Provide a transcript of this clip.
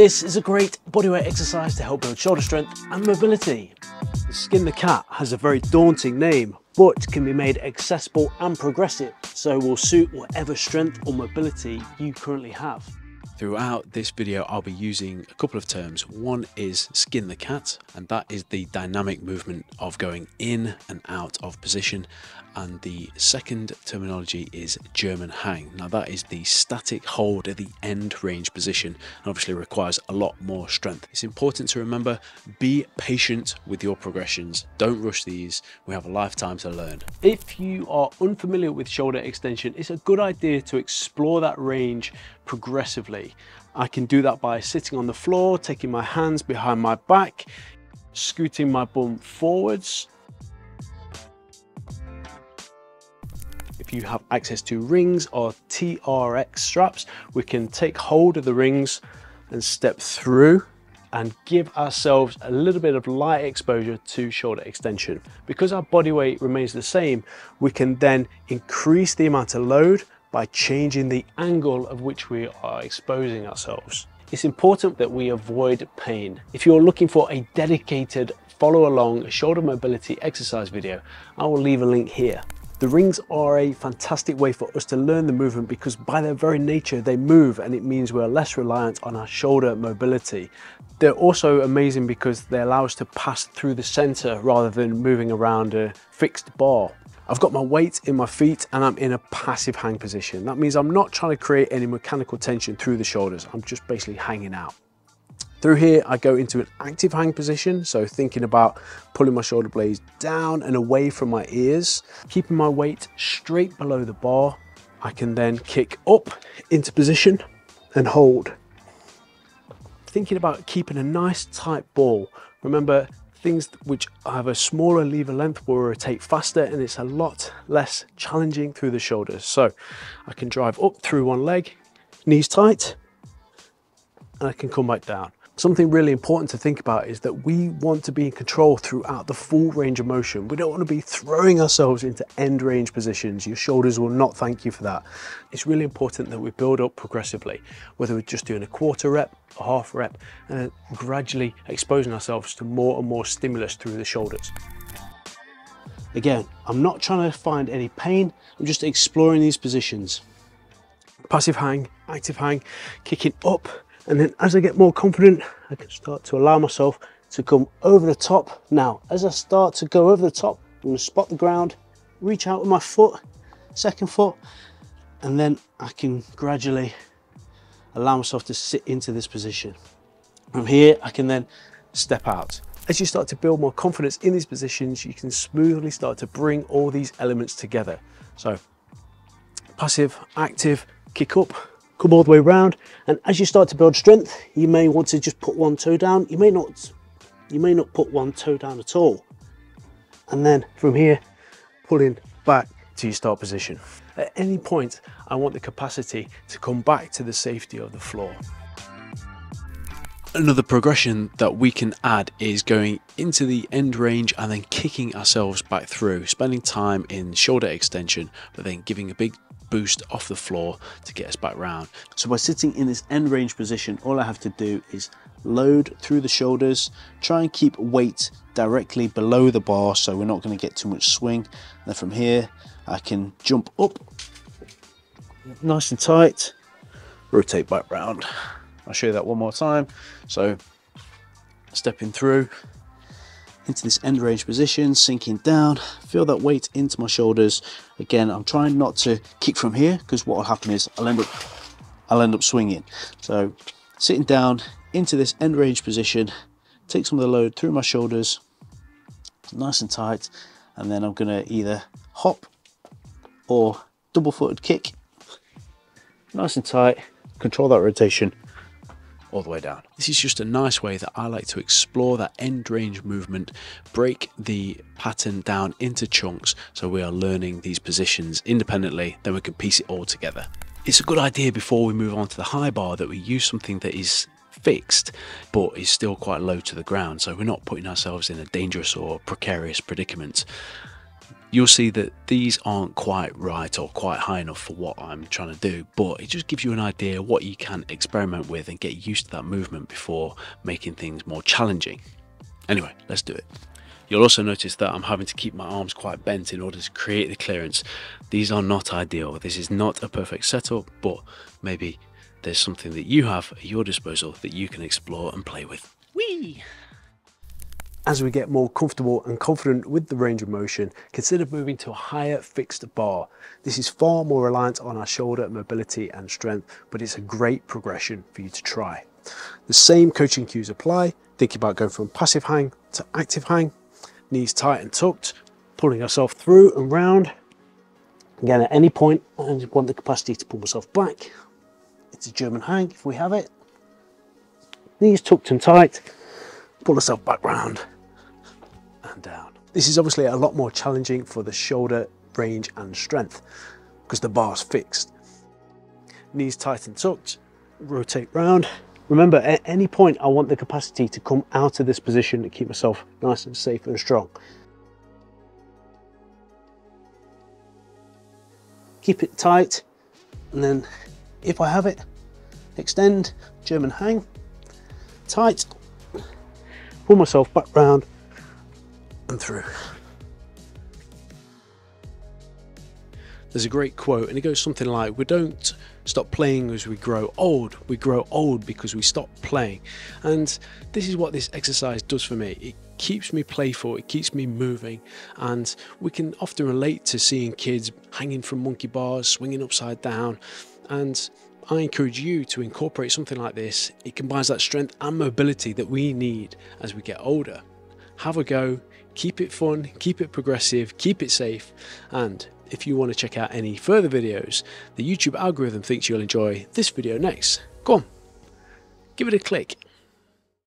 This is a great bodyweight exercise to help build shoulder strength and mobility. Skin the Cat has a very daunting name, but can be made accessible and progressive, so will suit whatever strength or mobility you currently have. Throughout this video, I'll be using a couple of terms. One is skin the cat, and that is the dynamic movement of going in and out of position. And the second terminology is German hang. Now, that is the static hold at the end range position, and obviously requires a lot more strength. It's important to remember be patient with your progressions. Don't rush these. We have a lifetime to learn. If you are unfamiliar with shoulder extension, it's a good idea to explore that range progressively. I can do that by sitting on the floor, taking my hands behind my back, scooting my bum forwards. If you have access to rings or TRX straps, we can take hold of the rings and step through and give ourselves a little bit of light exposure to shoulder extension. Because our body weight remains the same, we can then increase the amount of load by changing the angle of which we are exposing ourselves. It's important that we avoid pain. If you're looking for a dedicated follow along shoulder mobility exercise video, I will leave a link here. The rings are a fantastic way for us to learn the movement because by their very nature they move and it means we're less reliant on our shoulder mobility. They're also amazing because they allow us to pass through the center rather than moving around a fixed bar. I've got my weight in my feet and I'm in a passive hang position. That means I'm not trying to create any mechanical tension through the shoulders. I'm just basically hanging out. Through here, I go into an active hang position. So thinking about pulling my shoulder blades down and away from my ears, keeping my weight straight below the bar. I can then kick up into position and hold. Thinking about keeping a nice tight ball. Remember, Things which have a smaller lever length will rotate faster and it's a lot less challenging through the shoulders. So I can drive up through one leg, knees tight, and I can come back down. Something really important to think about is that we want to be in control throughout the full range of motion. We don't want to be throwing ourselves into end range positions. Your shoulders will not thank you for that. It's really important that we build up progressively, whether we're just doing a quarter rep, a half rep, and gradually exposing ourselves to more and more stimulus through the shoulders. Again, I'm not trying to find any pain. I'm just exploring these positions. Passive hang, active hang, kicking up and then as I get more confident, I can start to allow myself to come over the top. Now, as I start to go over the top, I'm gonna spot the ground, reach out with my foot, second foot, and then I can gradually allow myself to sit into this position. From here, I can then step out. As you start to build more confidence in these positions, you can smoothly start to bring all these elements together. So passive, active, kick up, come all the way around. And as you start to build strength, you may want to just put one toe down. You may not, you may not put one toe down at all. And then from here, pulling back to your start position. At any point, I want the capacity to come back to the safety of the floor. Another progression that we can add is going into the end range and then kicking ourselves back through, spending time in shoulder extension, but then giving a big boost off the floor to get us back round. So by sitting in this end range position, all I have to do is load through the shoulders, try and keep weight directly below the bar so we're not going to get too much swing. And then from here, I can jump up nice and tight, rotate back round. I'll show you that one more time. So stepping through, into this end range position, sinking down, feel that weight into my shoulders. Again, I'm trying not to kick from here because what will happen is I'll end up, I'll end up swinging. So sitting down into this end range position, take some of the load through my shoulders, nice and tight, and then I'm gonna either hop or double footed kick, nice and tight, control that rotation, all the way down. This is just a nice way that I like to explore that end range movement, break the pattern down into chunks so we are learning these positions independently, then we can piece it all together. It's a good idea before we move on to the high bar that we use something that is fixed but is still quite low to the ground so we're not putting ourselves in a dangerous or precarious predicament you'll see that these aren't quite right or quite high enough for what I'm trying to do, but it just gives you an idea what you can experiment with and get used to that movement before making things more challenging. Anyway, let's do it. You'll also notice that I'm having to keep my arms quite bent in order to create the clearance. These are not ideal. This is not a perfect setup, but maybe there's something that you have at your disposal that you can explore and play with. Whee! As we get more comfortable and confident with the range of motion, consider moving to a higher fixed bar. This is far more reliant on our shoulder mobility and strength, but it's a great progression for you to try. The same coaching cues apply, Think about going from passive hang to active hang, knees tight and tucked, pulling yourself through and round. Again, at any point, I want the capacity to pull myself back. It's a German hang if we have it. Knees tucked and tight, pull yourself back round and down. This is obviously a lot more challenging for the shoulder range and strength because the bar's fixed. Knees tight and tucked, rotate round. Remember, at any point, I want the capacity to come out of this position to keep myself nice and safe and strong. Keep it tight, and then if I have it, extend, German hang, tight, pull myself back round and through. There's a great quote, and it goes something like, We don't stop playing as we grow old, we grow old because we stop playing. And this is what this exercise does for me. It keeps me playful, it keeps me moving, and we can often relate to seeing kids hanging from monkey bars, swinging upside down. And I encourage you to incorporate something like this. It combines that strength and mobility that we need as we get older. Have a go, keep it fun, keep it progressive, keep it safe, and if you want to check out any further videos, the YouTube algorithm thinks you'll enjoy this video next. Go on, give it a click.